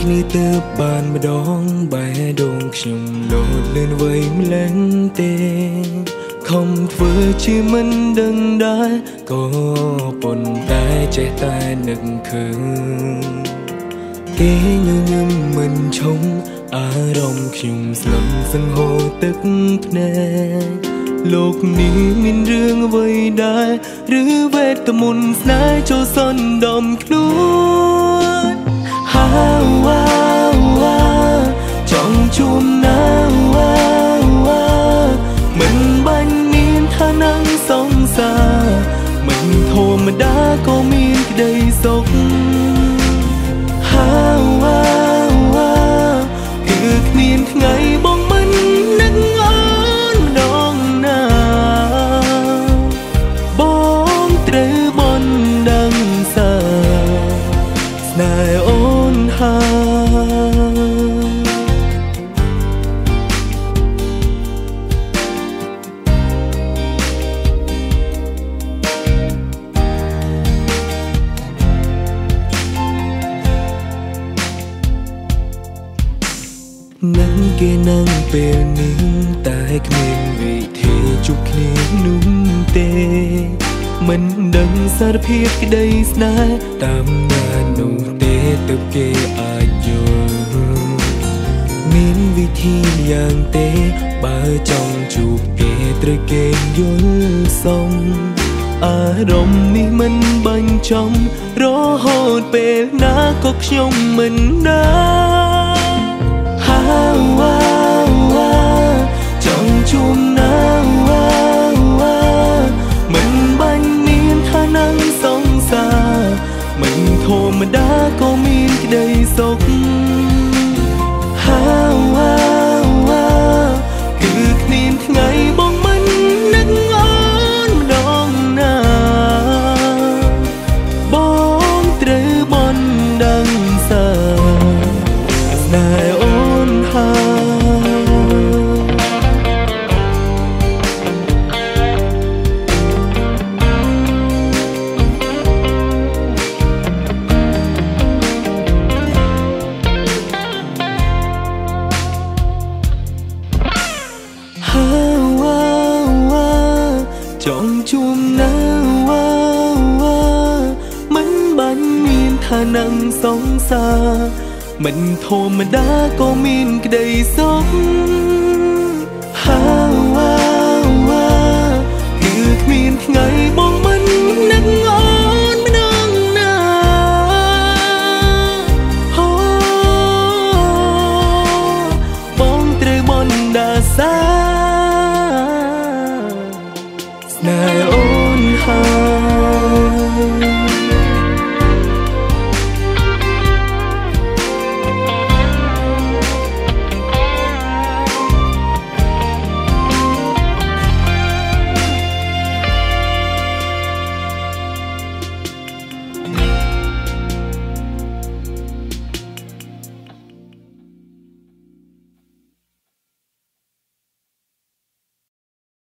គ្នាទៅបានម្ដងបែដងខ្ញុំលោតលឿនវៃម្លេះទេខំធ្វើជាមិនដឹងដែរក៏ប៉ុន្តែចេះតែនឹកឃើញគេញញឹមមិនឈុំអារម្មណ៍ខ្ញុំស្លឹមសង្ហូរទឹកភ្នែកលោកនេះមានរឿងអ្វីដែរឬវេទមន្តស្នេហ៍ចូលសន្តំខ្លួន សុខហាវ៉ាវ៉ាគឺគ្មានថ្ងៃបងមិននឹកអូនម្ដងណាបងត្រូវបនដឹងសាស្នេហ៍អូនហើយ នឹងគេនឹងពេលនេះតែគ្មានវិធីជួបគ្នានោះទេមិនដឹងសារភាពក្តីស្នេហ៍តាមណានោះទេទៅគេអាចយល់មានវិធីយ៉ាងទេ បើចង់ជួបគេត្រូវគេយល់សមអារម្មណ៍នេះមិនបាញ់ចំរហូតពេលណាក៏ខ្ញុំមិនដឹង ម្មតាក៏មានក្តីសុខ មានឋានៈសង្សារមិនធម្មតាក៏មានក្តីសុខហាវ៉ាវ៉ាគឺគ្មានថ្ងៃបងមិននឹកអូនម្ដងណាអូបងត្រូវបនដាសាស្នេហ៍អូ